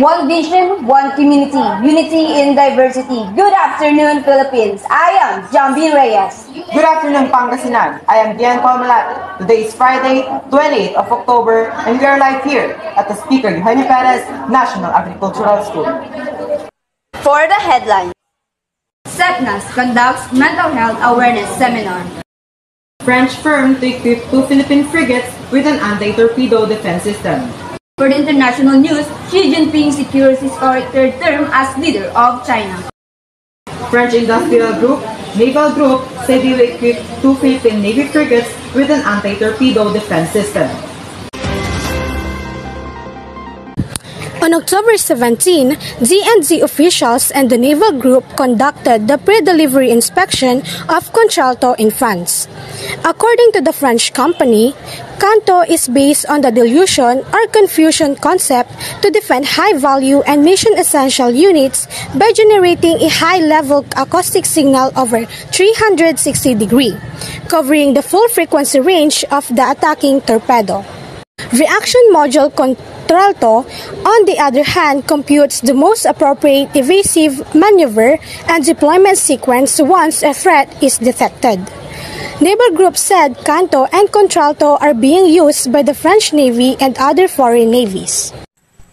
One vision, one community, unity in diversity. Good afternoon, Philippines. I am Jambin Reyes. Good afternoon, Pangasinan. I am Gian Palmalat. Today is Friday, 28th of October, and we are live here at the Speaker Eugenio Perez National Agricultural School. For the headline, SEPNAS conducts mental health awareness seminar. French firm to equip two Philippine frigates with an anti-torpedo defense system. For the international news, Xi Jinping secures his third term as leader of China. French industrial group, Naval Group, said they will equip two Philippine Navy frigates with an anti-torpedo defense system. On October 17, DND officials and the Naval Group conducted the pre-delivery inspection of Contralto in France. According to the French company, Canto is based on the dilution or confusion concept to defend high-value and mission-essential units by generating a high-level acoustic signal over 360 degree, covering the full frequency range of the attacking torpedo. Reaction module Contralto, on the other hand, computes the most appropriate evasive maneuver and deployment sequence once a threat is detected. Naval Group said Canto and Contralto are being used by the French Navy and other foreign navies.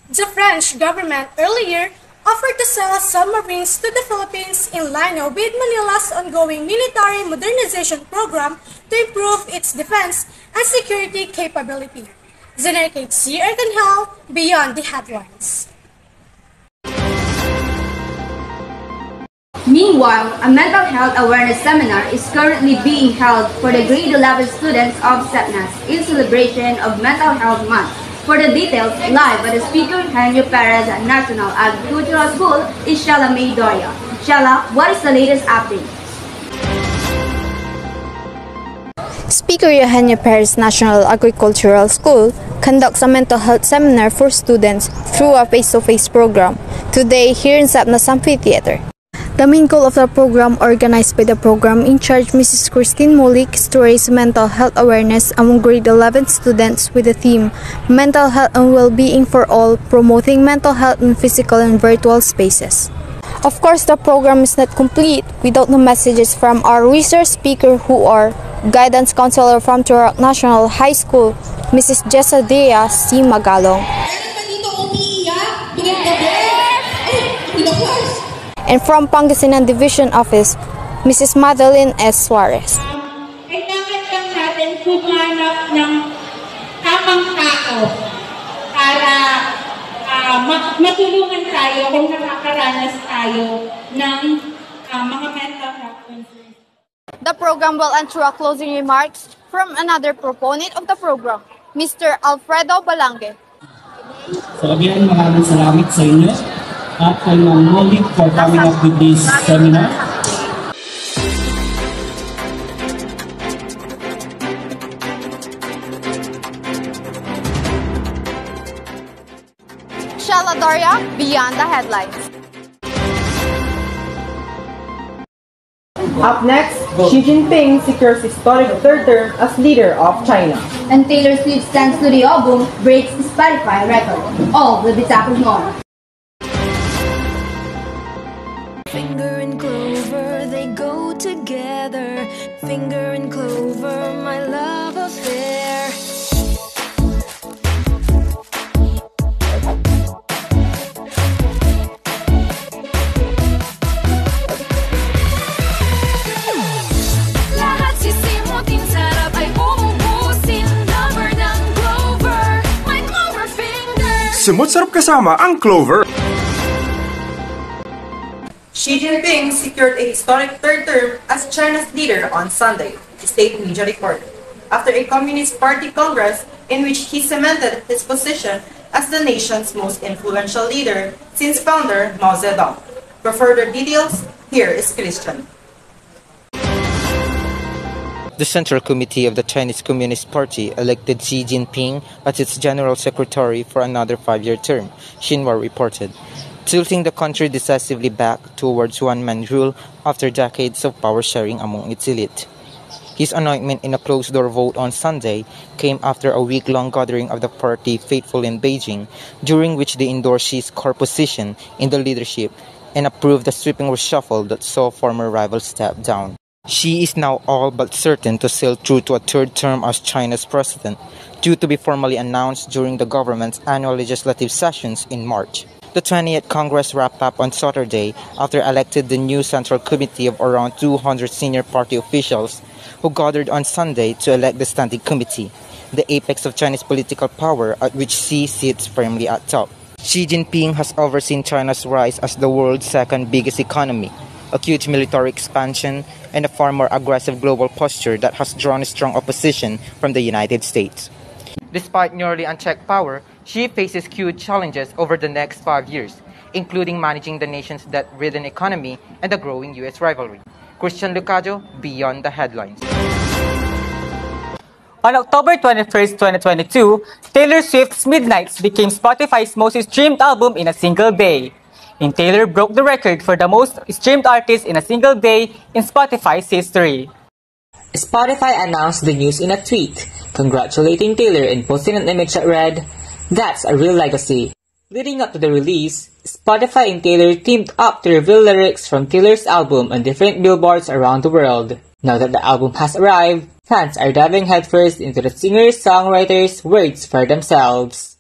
The French government earlier offered to sell submarines to the Philippines in line with Manila's ongoing military modernization program to improve its defense and security capability. Generate C. Erkenhel beyond the headlines. Meanwhile, a mental health awareness seminar is currently being held for the grade 11 students of SEPNAS in celebration of Mental Health Month. For the details, live at the speaker Eugenio Perez National Agricultural School is Shella May Doria. Shella, what is the latest update? Speaker Eugenio Perez National Agricultural School conducts a mental health seminar for students through a face-to-face program today here in SEPNAS Amphitheater. The main goal of the program, organized by the program in charge Mrs. Christine Molik, is to raise mental health awareness among grade 11 students with the theme Mental Health and Well-Being for All, promoting mental health in physical and virtual spaces. Of course, the program is not complete without the messages from our research speaker who are guidance counselor from Turac National High School, Mrs. Jessa Dea C. Magalong. And from Pangasinan Division Office, Mrs. Madeline S. Suarez. Kailangan lang natin humanap ng tamang tao para uh, matulungan tayo kung nakakaranas tayo ng uh, mga mental health concerns. The program will enter a closing remarks from another proponent of the program, Mr. Alfredo Balange. So again, maraming salamat sa inyo at kay Ma'am Molly for coming up with this seminar. Shala Doria, Beyond the Headlines. Up next, Xi Jinping secures historic third term as leader of China. And Taylor Swift's sends to the album breaks Spotify record. All will be tackled more. Finger and clover, they go together. Finger and clover, my love affair. Semut sarap kasama ang Clover. Xi Jinping secured a historic third term as China's leader on Sunday, state media reported, after a Communist Party Congress in which he cemented his position as the nation's most influential leader since founder Mao Zedong. For further details, here is Christian. The Central Committee of the Chinese Communist Party elected Xi Jinping as its General Secretary for another five-year term, Xinhua reported, tilting the country decisively back towards one-man rule after decades of power sharing among its elite. His anointment in a closed-door vote on Sunday came after a week-long gathering of the party faithful in Beijing, during which they endorsed Xi's core position in the leadership and approved the sweeping reshuffle that saw former rivals step down. Xi is now all but certain to sail through to a third term as China's president, due to be formally announced during the government's annual legislative sessions in March. The 20th Congress wrapped up on Saturday after elected the new Central Committee of around 200 senior party officials who gathered on Sunday to elect the Standing Committee, the apex of Chinese political power at which Xi sits firmly at top. Xi Jinping has overseen China's rise as the world's second biggest economy, acute military expansion, and a far more aggressive global posture that has drawn strong opposition from the United States. Despite nearly unchecked power, Xi faces huge challenges over the next five years, including managing the nation's debt-ridden economy and the growing U.S. rivalry. Christian Lucadio, Beyond the Headlines. On October 21, 2022, Taylor Swift's Midnights became Spotify's most streamed album in a single day. And Taylor broke the record for the most streamed artist in a single day in Spotify's history. Spotify announced the news in a tweet, congratulating Taylor and posting an image that read, That's a real legacy. Leading up to the release, Spotify and Taylor teamed up to reveal lyrics from Taylor's album on different billboards around the world. Now that the album has arrived, fans are diving headfirst into the singer-songwriter's words for themselves.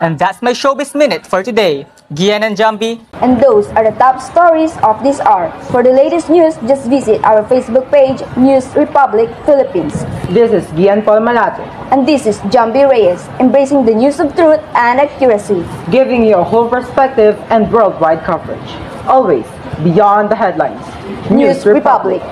And that's my showbiz minute for today. Gian and Jambi. And those are the top stories of this hour. For the latest news, just visit our Facebook page, News Republic Philippines. This is Gian Paul Malate. And this is Jambi Reyes, embracing the news of truth and accuracy. Giving you a whole perspective and worldwide coverage. Always beyond the headlines. News Republic.